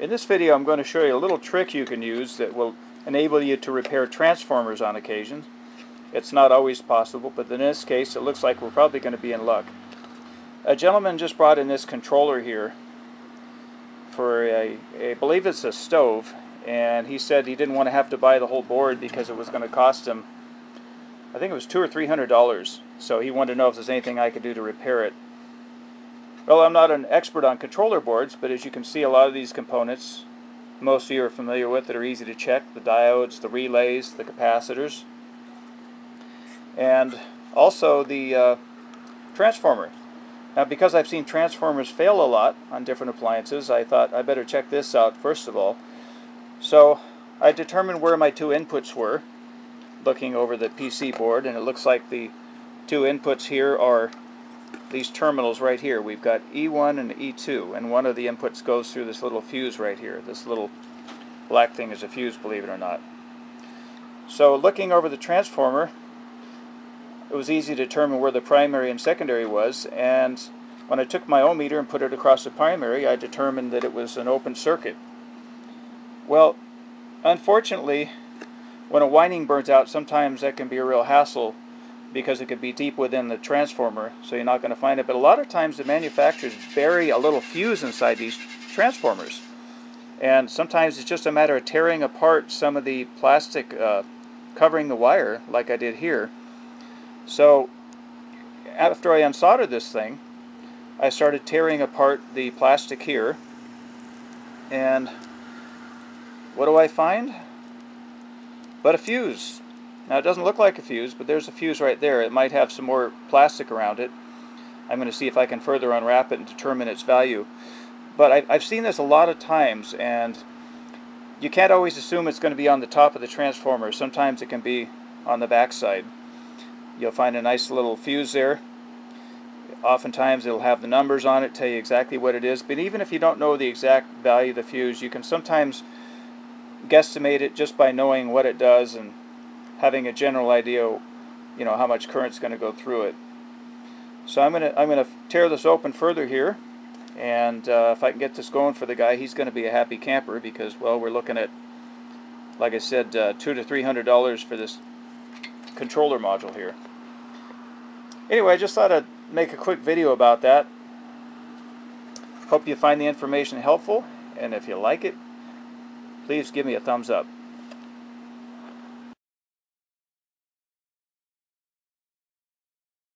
In this video I'm going to show you a little trick you can use that will enable you to repair transformers on occasion. It's not always possible, but in this case it looks like we're probably going to be in luck. A gentleman just brought in this controller here for a, I believe it's a stove, and he said he didn't want to have to buy the whole board because it was going to cost him I think it was two or three hundred dollars. So he wanted to know if there's anything I could do to repair it. Well, I'm not an expert on controller boards, but as you can see, a lot of these components, most of you are familiar with that are easy to check, the diodes, the relays, the capacitors, and also the uh, transformer. Now, because I've seen transformers fail a lot on different appliances, I thought I better check this out first of all. So I determined where my two inputs were, looking over the PC board, and it looks like the two inputs here are these terminals right here. We've got E1 and E2, and one of the inputs goes through this little fuse right here. This little black thing is a fuse, believe it or not. So looking over the transformer, it was easy to determine where the primary and secondary was, and when I took my ohm meter and put it across the primary, I determined that it was an open circuit. Well, unfortunately, when a winding burns out, sometimes that can be a real hassle because it could be deep within the transformer, so you're not going to find it. But a lot of times the manufacturers bury a little fuse inside these transformers. And sometimes it's just a matter of tearing apart some of the plastic uh, covering the wire, like I did here. So after I unsoldered this thing, I started tearing apart the plastic here. And what do I find? But a fuse. Now it doesn't look like a fuse, but there's a fuse right there. It might have some more plastic around it. I'm going to see if I can further unwrap it and determine its value. But I, I've seen this a lot of times, and you can't always assume it's going to be on the top of the transformer. Sometimes it can be on the backside. You'll find a nice little fuse there. Oftentimes it'll have the numbers on it, tell you exactly what it is. But even if you don't know the exact value of the fuse, you can sometimes guesstimate it just by knowing what it does and having a general idea, you know, how much current's going to go through it. So I'm going to I'm going to tear this open further here, and uh, if I can get this going for the guy, he's going to be a happy camper because well, we're looking at, like I said, uh, two to three hundred dollars for this controller module here. Anyway, I just thought I'd make a quick video about that. Hope you find the information helpful, and if you like it, please give me a thumbs up.